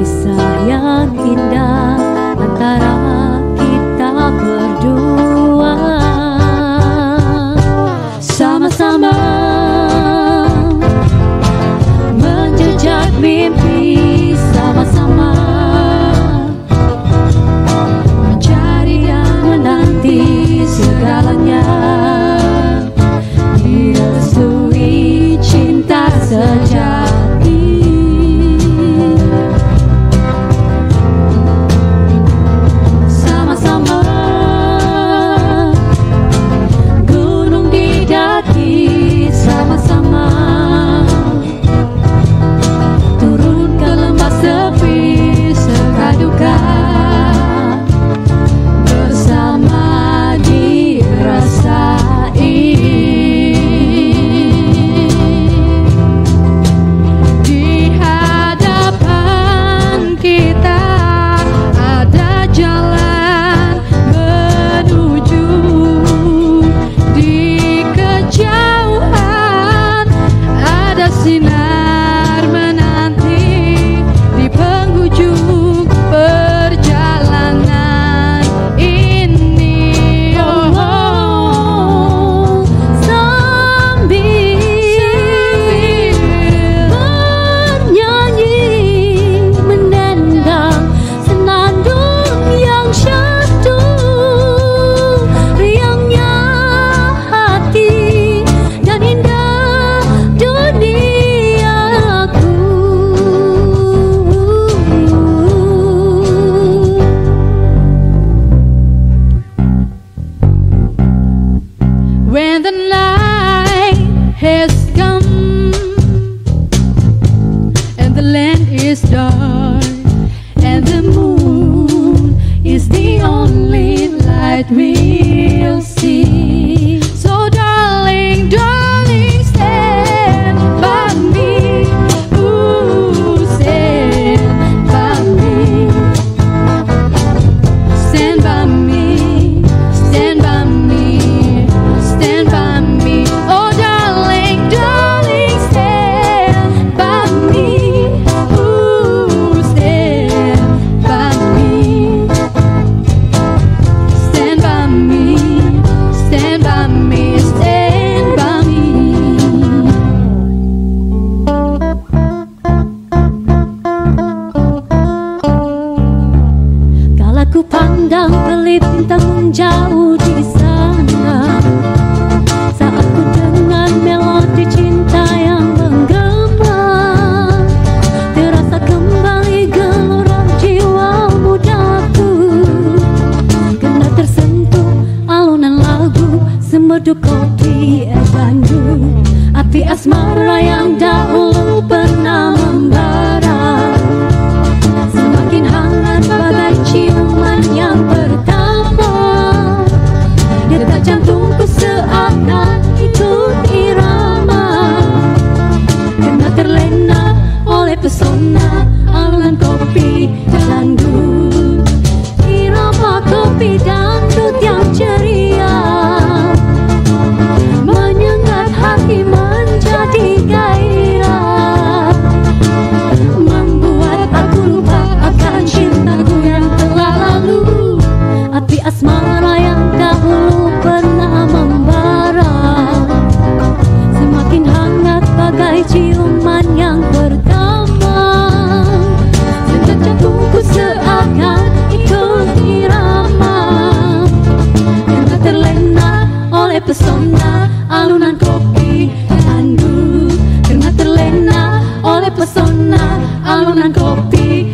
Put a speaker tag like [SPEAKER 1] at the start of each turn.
[SPEAKER 1] kisah yang indah antara
[SPEAKER 2] the land is dark and the moon is the only light
[SPEAKER 1] we Ku pandang pelit bintang menjauh di sana. Saat ku dengan melodi cinta yang menggema Terasa kembali gelora jiwa mudaku Kena tersentuh alunan lagu semerdu kopi es Api asmara yang dahulu pernah membara terlena oleh pesona alunan kopi jalan dulu. oleh pesona alunan kopi Andu. Karena terlena oleh pesona alunan kopi